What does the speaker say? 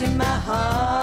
you, my heart.